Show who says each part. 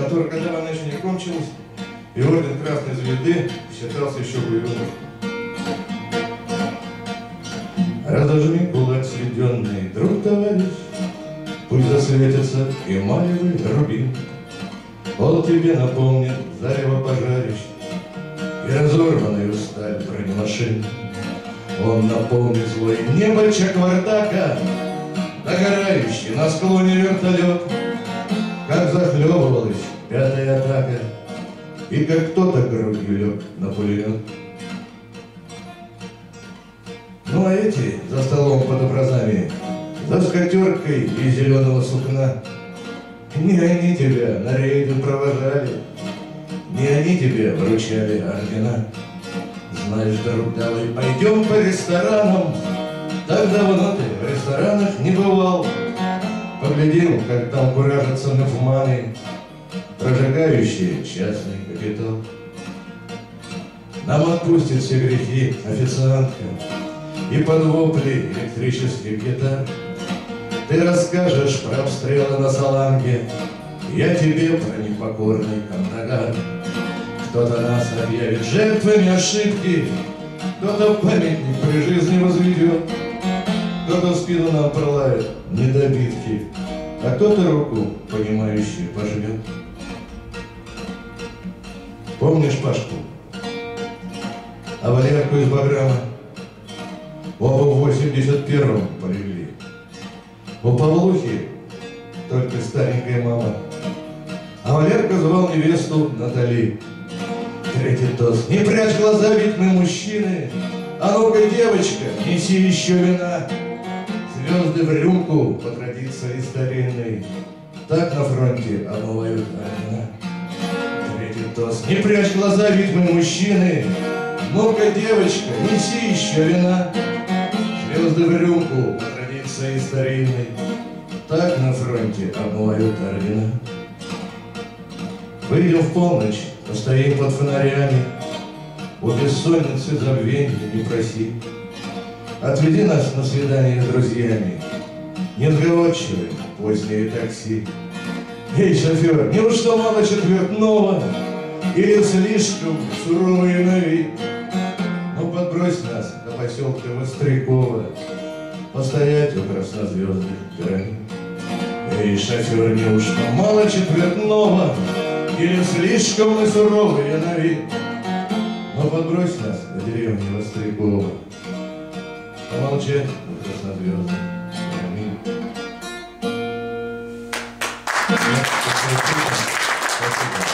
Speaker 1: который, когда война еще не кончилась, и орден Красной Звезды считался еще боевым. Разожми кулак сведенный, друг товарищ, Пусть засветится эмалевый рубин. Он тебе напомнит зарево пожарищ И разорванную сталь бронемашин. Он напомнит злой небо Чаквардака, Догорающий на склоне вертолет, Как захлебывалась пятая атака, И как кто-то грудью лег на пулемет. Ну а эти за столом под образами, За скатеркой из зеленого сукна, Не они тебя на рейды провожали, Не они тебе вручали ордена. Знаешь, друг, давай пойдем по ресторанам, Так давно ты в ресторанах не бывал. Поглядим, как там куражатся нафманы, Прожигающие частный капитал. Нам отпустит все грехи официантка, и под вопли электрических гитар. Ты расскажешь про обстрелы на Саланге Я тебе про непокорный Кандагар. Кто-то нас объявит жертвами ошибки Кто-то памятник при жизни возведет Кто-то спину нам пролает недобитки А кто-то руку, понимающую, пожмет Помнишь Пашку? А Валерку из Баграма? Оба в 81-м полегли. У Павлухи только старенькая мама. А Валерка звал невесту Натали. Третий тост. Не прячь глаза, ведь мы мужчины. А ну-ка, девочка, неси еще вина. Звезды в рюмку по традиции старинной. Так на фронте омывают ордена. Третий тост. Не прячь глаза, ведь мы мужчины. Ну-ка, девочка, неси еще вина. Звезды в рюмку по традиции старинной Так на фронте обмывают ордена Выйдем в полночь, постоим под фонарями У бессонницы забвенья не проси Отведи нас на свидание с друзьями. Несговорчивые позднее такси. Эй, шофер, неужто мало четвертного? Или слишком суровые на вид? Ну, подбрось нас поселка Вострякова. Постоять у краснозвездных пирамид. Эй, шофер, неужто мало четвертного? Или слишком мы суровые на вид? Но подбрось нас до деревни Вострякова Помолчать у краснозвездных пирамид. Спасибо.